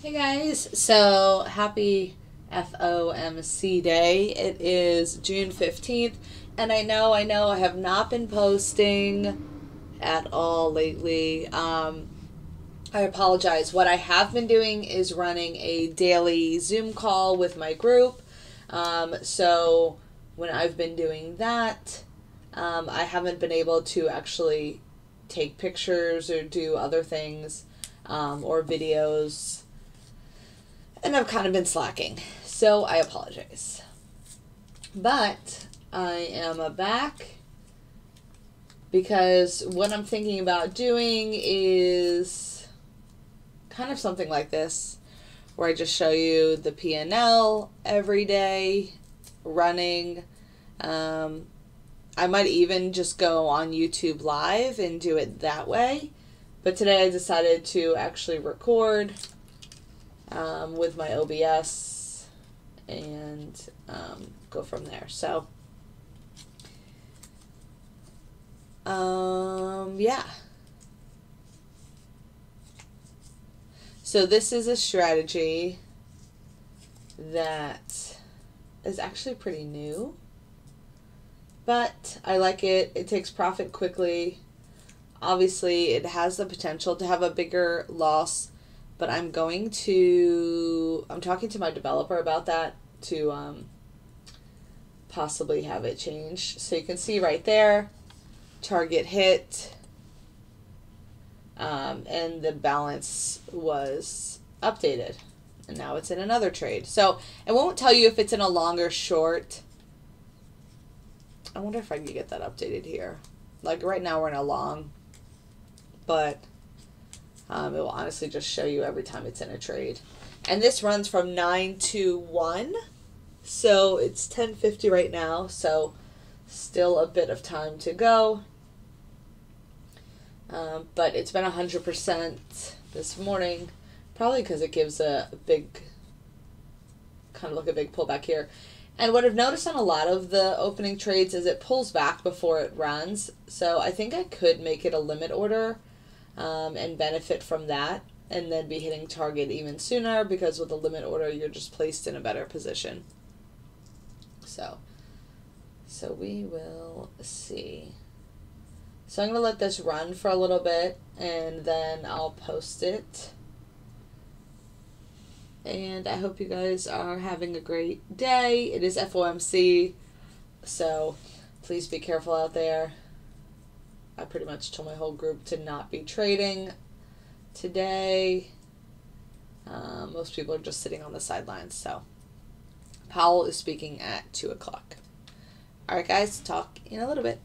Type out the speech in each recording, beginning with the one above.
Hey guys, so happy FOMC day. It is June 15th, and I know, I know I have not been posting at all lately. Um, I apologize. What I have been doing is running a daily Zoom call with my group. Um, so when I've been doing that, um, I haven't been able to actually take pictures or do other things um, or videos and I've kind of been slacking. So I apologize. But I am back because what I'm thinking about doing is kind of something like this where I just show you the PNL every day running. Um, I might even just go on YouTube live and do it that way. But today I decided to actually record um, with my OBS and um, go from there. So, um, yeah. So, this is a strategy that is actually pretty new, but I like it. It takes profit quickly. Obviously, it has the potential to have a bigger loss but I'm going to I'm talking to my developer about that to um, possibly have it changed. So you can see right there, target hit, um, and the balance was updated. And now it's in another trade. So it won't tell you if it's in a long or short. I wonder if I can get that updated here. Like right now we're in a long, but um, it will honestly just show you every time it's in a trade. And this runs from 9 to 1. So it's 10.50 right now. So still a bit of time to go. Um, but it's been 100% this morning. Probably because it gives a, a big, kind of like a big pullback here. And what I've noticed on a lot of the opening trades is it pulls back before it runs. So I think I could make it a limit order um, and benefit from that and then be hitting target even sooner because with a limit order you're just placed in a better position. So, so we will see. So I'm going to let this run for a little bit and then I'll post it. And I hope you guys are having a great day. It is FOMC, so please be careful out there. I pretty much told my whole group to not be trading today. Uh, most people are just sitting on the sidelines. So Powell is speaking at 2 o'clock. All right, guys, talk in a little bit.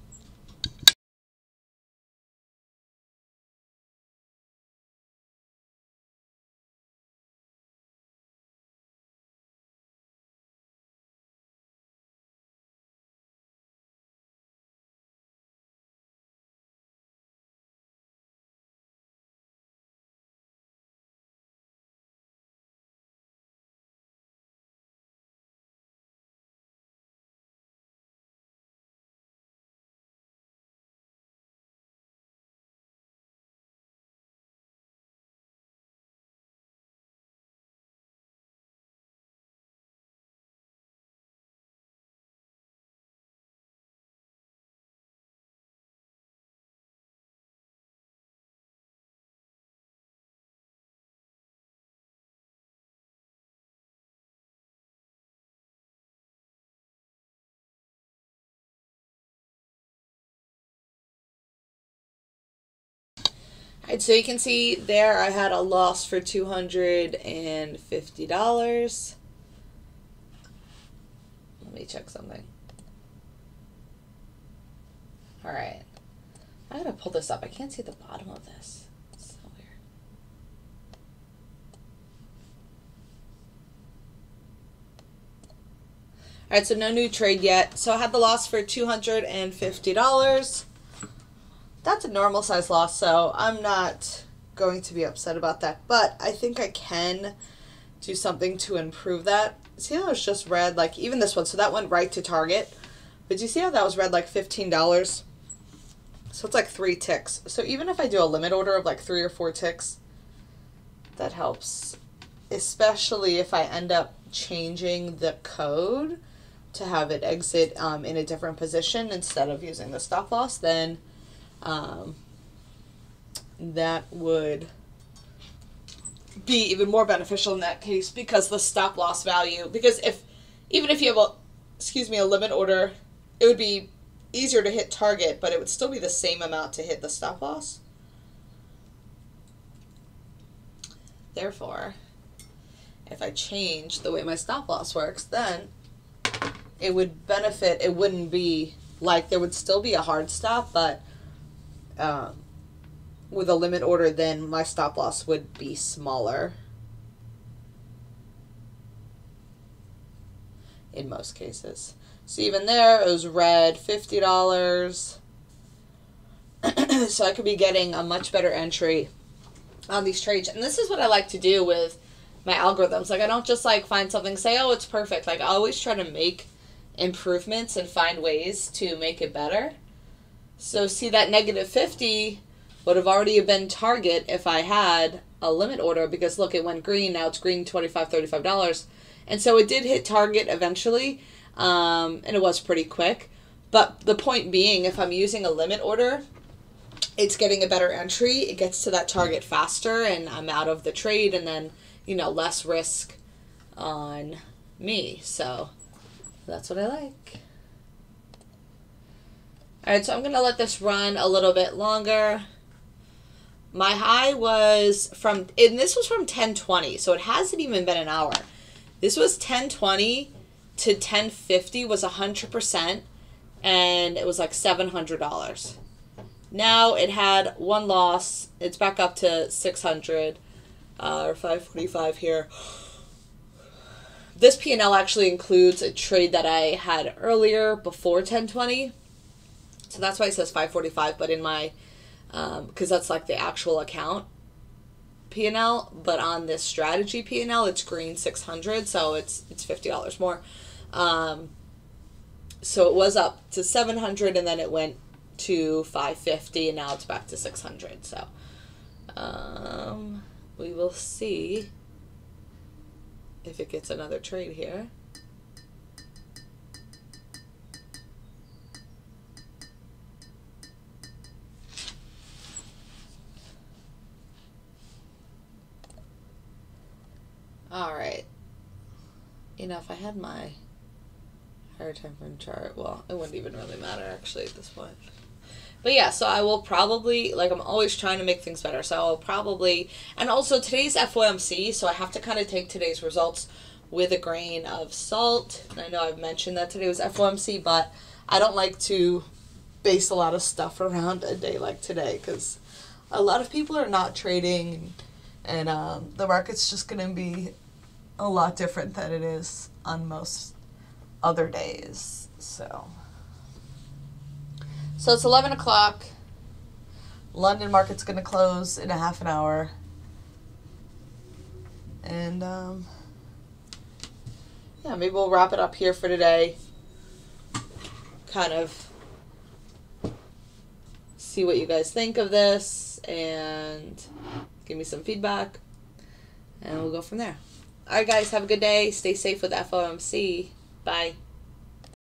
Alright, so you can see there I had a loss for $250. Let me check something. Alright. I gotta pull this up. I can't see the bottom of this. It's so weird. Alright, so no new trade yet. So I had the loss for $250 that's a normal size loss, so I'm not going to be upset about that. But I think I can do something to improve that. See how it's just red, like even this one, so that went right to target. But do you see how that was red like $15? So it's like three ticks. So even if I do a limit order of like three or four ticks, that helps especially if I end up changing the code to have it exit um, in a different position instead of using the stop loss, then um, that would be even more beneficial in that case because the stop loss value because if even if you have a excuse me a limit order it would be easier to hit target but it would still be the same amount to hit the stop loss. Therefore if I change the way my stop loss works then it would benefit it wouldn't be like there would still be a hard stop but um, with a limit order, then my stop loss would be smaller. In most cases. So even there, it was red, $50. so I could be getting a much better entry on these trades. And this is what I like to do with my algorithms. Like I don't just like find something, say, oh, it's perfect. Like I always try to make improvements and find ways to make it better. So see that negative 50 would have already been target if I had a limit order because look, it went green. Now it's green $25, $35. And so it did hit target eventually, um, and it was pretty quick. But the point being, if I'm using a limit order, it's getting a better entry. It gets to that target faster, and I'm out of the trade, and then, you know, less risk on me. So that's what I like. All right, so I'm going to let this run a little bit longer. My high was from, and this was from 1020, so it hasn't even been an hour. This was 1020 to 1050 was 100%, and it was like $700. Now it had one loss. It's back up to 600 uh, or 545 here. This P&L actually includes a trade that I had earlier before 1020. So that's why it says 545, but in my because um, that's like the actual account P&L, but on this strategy P&L, it's green 600, so it's it's $50 more. Um, so it was up to 700 and then it went to 550 and now it's back to 600. So um, we will see if it gets another trade here. All right. You know, if I had my higher time frame chart, well, it wouldn't even really matter actually at this point. But yeah, so I will probably, like, I'm always trying to make things better. So I'll probably, and also today's FOMC, so I have to kind of take today's results with a grain of salt. And I know I've mentioned that today was FOMC, but I don't like to base a lot of stuff around a day like today because a lot of people are not trading and um, the market's just going to be a lot different than it is on most other days. So, so it's eleven o'clock. London market's gonna close in a half an hour, and um, yeah, maybe we'll wrap it up here for today. Kind of see what you guys think of this and give me some feedback, and we'll go from there. All right, guys, have a good day. Stay safe with FOMC. Bye.